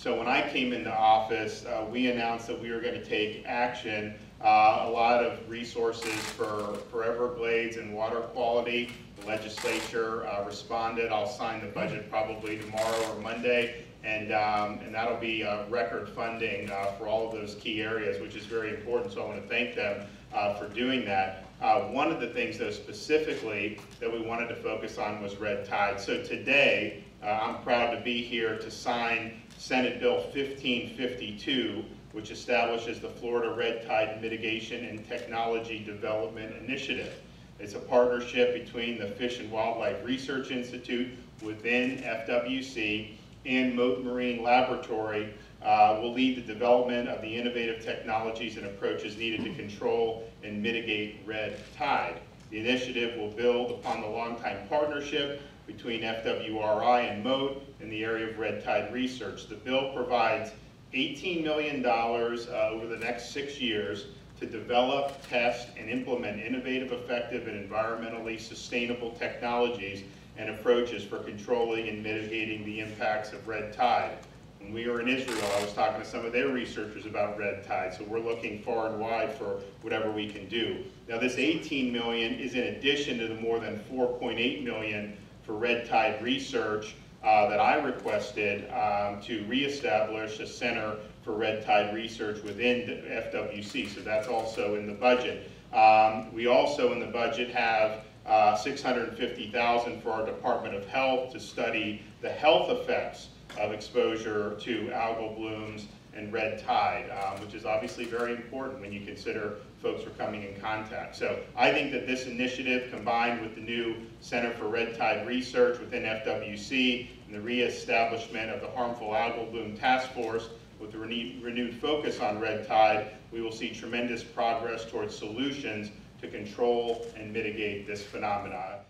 So when I came into office, uh, we announced that we were going to take action. Uh, a lot of resources for, for Everglades and water quality. The legislature uh, responded. I'll sign the budget probably tomorrow or Monday. And, um, and that'll be uh, record funding uh, for all of those key areas, which is very important. So I want to thank them uh, for doing that. Uh, one of the things, though, specifically that we wanted to focus on was red tide. So today, uh, I'm proud to be here to sign Senate Bill 1552, which establishes the Florida Red Tide Mitigation and Technology Development Initiative. It's a partnership between the Fish and Wildlife Research Institute within FWC and Mote Marine Laboratory uh, will lead the development of the innovative technologies and approaches needed to control and mitigate red tide. The initiative will build upon the longtime partnership between FWRI and Mote in the area of red tide research. The bill provides $18 million uh, over the next six years to develop, test, and implement innovative, effective, and environmentally sustainable technologies and approaches for controlling and mitigating the impacts of red tide. When we were in Israel, I was talking to some of their researchers about red tide, so we're looking far and wide for whatever we can do. Now this 18 million is in addition to the more than 4.8 million for red tide research uh, that I requested um, to reestablish a center for red tide research within FWC, so that's also in the budget. Um, we also in the budget have uh, 650,000 for our Department of Health to study the health effects of exposure to algal blooms and red tide, um, which is obviously very important when you consider folks are coming in contact. So I think that this initiative combined with the new Center for Red Tide Research within FWC and the reestablishment of the Harmful Algal Bloom Task Force with the renewed focus on red tide, we will see tremendous progress towards solutions to control and mitigate this phenomenon.